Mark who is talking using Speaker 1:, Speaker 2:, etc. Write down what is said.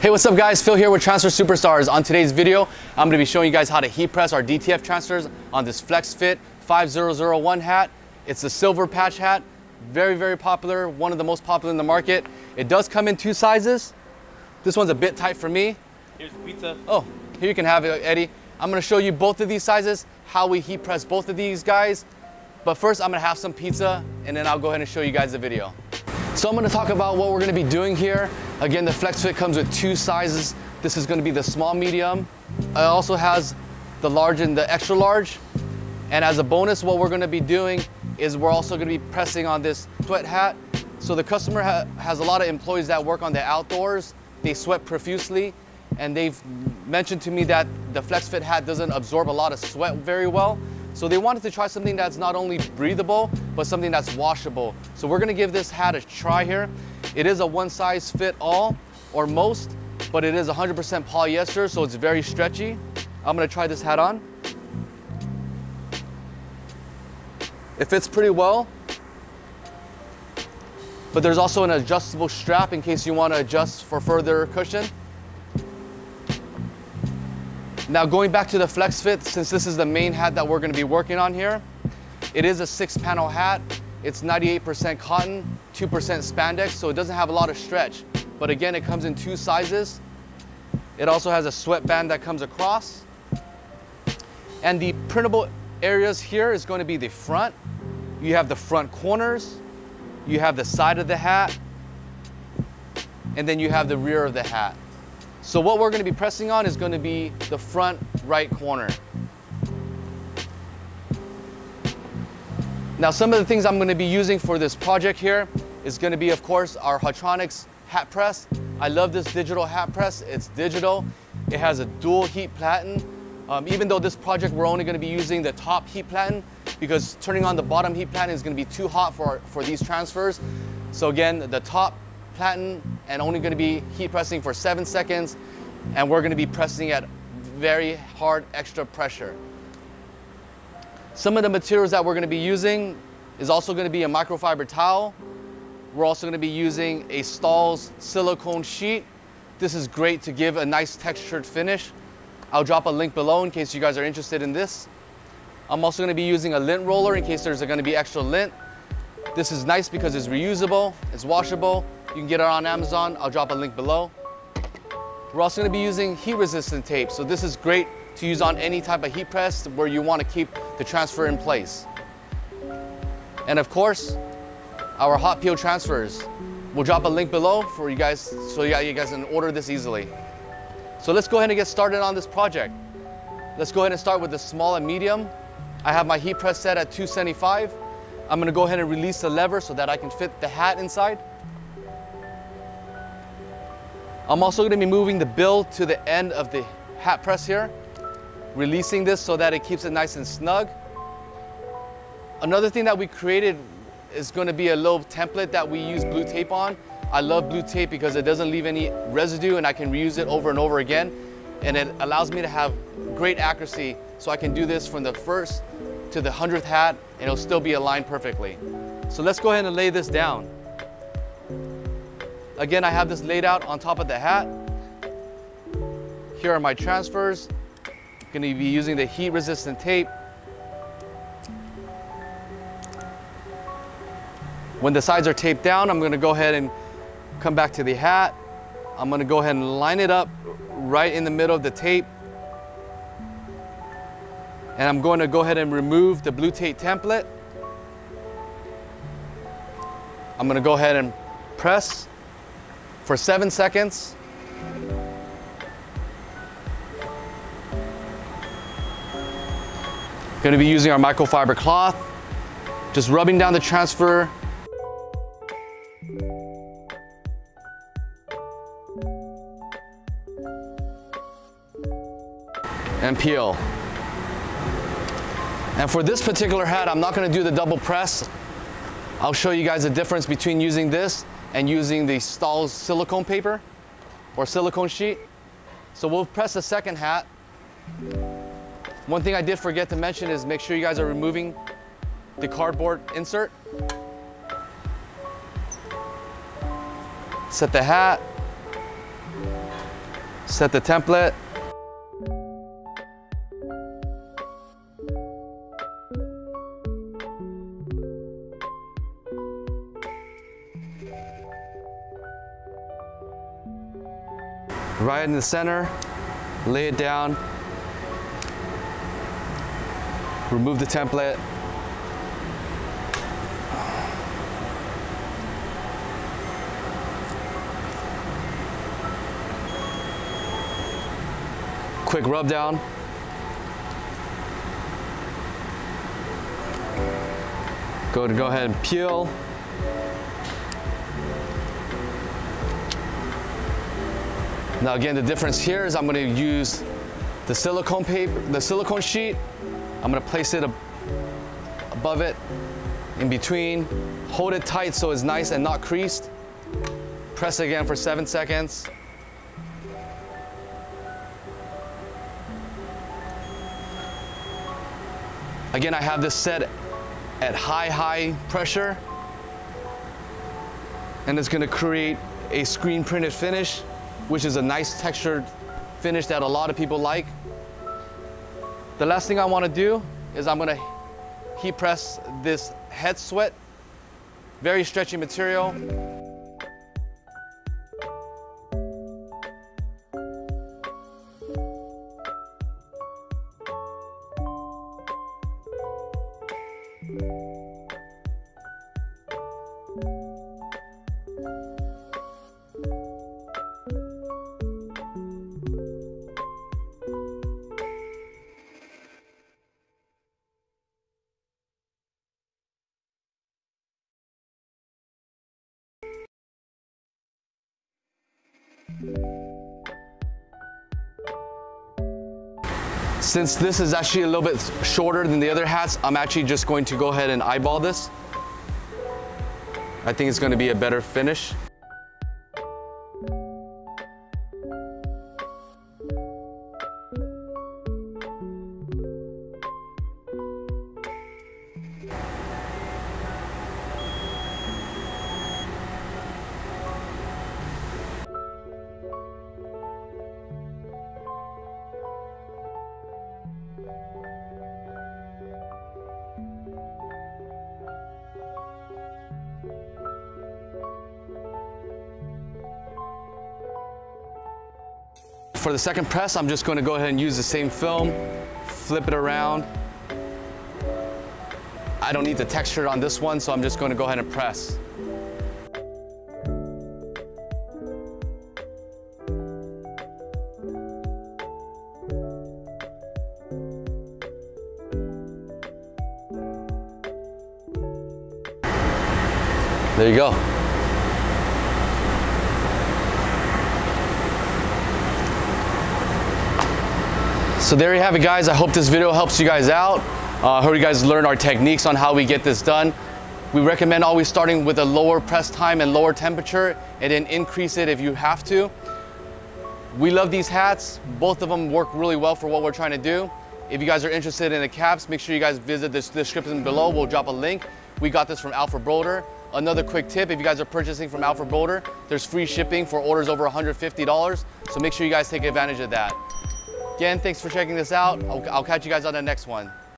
Speaker 1: Hey, what's up guys? Phil here with Transfer Superstars. On today's video, I'm gonna be showing you guys how to heat press our DTF transfers on this FlexFit 5001 hat. It's a silver patch hat, very, very popular, one of the most popular in the market. It does come in two sizes. This one's a bit tight for me.
Speaker 2: Here's pizza.
Speaker 1: Oh, here you can have it, Eddie. I'm gonna show you both of these sizes, how we heat press both of these guys. But first, I'm gonna have some pizza, and then I'll go ahead and show you guys the video. So I'm gonna talk about what we're gonna be doing here. Again, the FlexFit comes with two sizes. This is gonna be the small medium. It also has the large and the extra large. And as a bonus, what we're gonna be doing is we're also gonna be pressing on this sweat hat. So the customer ha has a lot of employees that work on the outdoors. They sweat profusely and they've mentioned to me that the FlexFit hat doesn't absorb a lot of sweat very well. So they wanted to try something that's not only breathable, but something that's washable. So we're gonna give this hat a try here. It is a one size fit all or most, but it is 100% polyester, so it's very stretchy. I'm gonna try this hat on. It fits pretty well, but there's also an adjustable strap in case you wanna adjust for further cushion. Now going back to the flex fit, since this is the main hat that we're gonna be working on here, it is a six panel hat. It's 98% cotton, 2% spandex, so it doesn't have a lot of stretch. But again, it comes in two sizes. It also has a sweatband that comes across. And the printable areas here is going to be the front. You have the front corners, you have the side of the hat, and then you have the rear of the hat. So what we're gonna be pressing on is gonna be the front right corner. Now some of the things I'm gonna be using for this project here is gonna be of course our Hotronix hat press. I love this digital hat press, it's digital. It has a dual heat platen. Um, even though this project we're only gonna be using the top heat platen because turning on the bottom heat platen is gonna be too hot for, for these transfers. So again, the top platen and only gonna be heat pressing for seven seconds and we're gonna be pressing at very hard extra pressure. Some of the materials that we're gonna be using is also gonna be a microfiber towel. We're also gonna be using a Stahl's silicone sheet. This is great to give a nice textured finish. I'll drop a link below in case you guys are interested in this. I'm also gonna be using a lint roller in case there's gonna be extra lint. This is nice because it's reusable, it's washable, you can get it on Amazon. I'll drop a link below. We're also gonna be using heat resistant tape. So this is great to use on any type of heat press where you wanna keep the transfer in place. And of course, our hot peel transfers. We'll drop a link below for you guys so yeah, you guys can order this easily. So let's go ahead and get started on this project. Let's go ahead and start with the small and medium. I have my heat press set at 275. I'm gonna go ahead and release the lever so that I can fit the hat inside. I'm also gonna be moving the bill to the end of the hat press here, releasing this so that it keeps it nice and snug. Another thing that we created is gonna be a little template that we use blue tape on. I love blue tape because it doesn't leave any residue and I can reuse it over and over again. And it allows me to have great accuracy so I can do this from the first to the 100th hat and it'll still be aligned perfectly. So let's go ahead and lay this down. Again, I have this laid out on top of the hat. Here are my transfers. Going to be using the heat resistant tape. When the sides are taped down, I'm going to go ahead and come back to the hat. I'm going to go ahead and line it up right in the middle of the tape. And I'm going to go ahead and remove the blue tape template. I'm going to go ahead and press for seven seconds. Going to be using our microfiber cloth, just rubbing down the transfer. And peel. And for this particular hat, I'm not gonna do the double press. I'll show you guys the difference between using this and using the Stahl's silicone paper or silicone sheet. So we'll press the second hat. One thing I did forget to mention is make sure you guys are removing the cardboard insert. Set the hat. Set the template. Right in the center, lay it down, remove the template, quick rub down. Go to go ahead and peel. Now again, the difference here is I'm gonna use the silicone paper, the silicone sheet. I'm gonna place it ab above it, in between. Hold it tight so it's nice and not creased. Press again for seven seconds. Again, I have this set at high, high pressure. And it's gonna create a screen printed finish, which is a nice textured finish that a lot of people like. The last thing I wanna do is I'm gonna heat press this head sweat. Very stretchy material. Since this is actually a little bit shorter than the other hats, I'm actually just going to go ahead and eyeball this. I think it's gonna be a better finish. For the second press, I'm just gonna go ahead and use the same film, flip it around. I don't need the texture on this one, so I'm just gonna go ahead and press. There you go. So there you have it guys. I hope this video helps you guys out. Uh, I hope you guys learn our techniques on how we get this done. We recommend always starting with a lower press time and lower temperature and then increase it if you have to. We love these hats. Both of them work really well for what we're trying to do. If you guys are interested in the caps, make sure you guys visit the description below. We'll drop a link. We got this from alphabroder. Another quick tip, if you guys are purchasing from alphabroder, there's free shipping for orders over $150. So make sure you guys take advantage of that. Again, thanks for checking this out. I'll, I'll catch you guys on the next one.